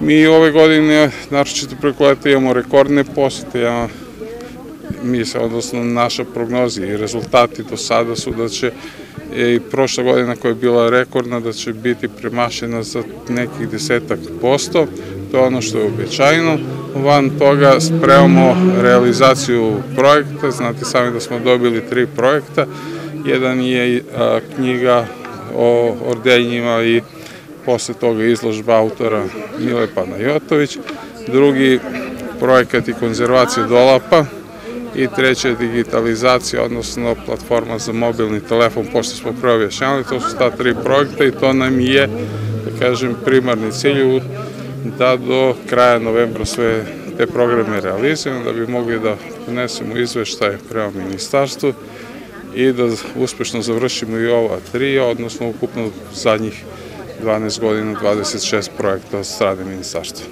Mi ove godine, naročito preko leta, imamo rekordne posete, ja, mi se, odnosno naša prognoza i rezultati do sada su da će e, i prošla godina koja je bila rekordna, da će biti premašena za nekih desetak posto, to je ono što je običajno. Van toga spremamo realizaciju projekta, znate sami da smo dobili tri projekta, jedan je a, knjiga o ordenjima i posle toga izložba autora Mile Panajotović, drugi projekat i konzervacija dolapa i treća je digitalizacija, odnosno platforma za mobilni telefon, pošto smo prvo objašnjali, to su ta tri projekta i to nam je, da kažem, primarni cilj da do kraja novembra sve te programe realizujemo, da bi mogli da ponesemo izveštaje prema ministarstvu i da uspešno završimo i ova tri, odnosno ukupno zadnjih 12 godina 26 projekta od strane ministarstva.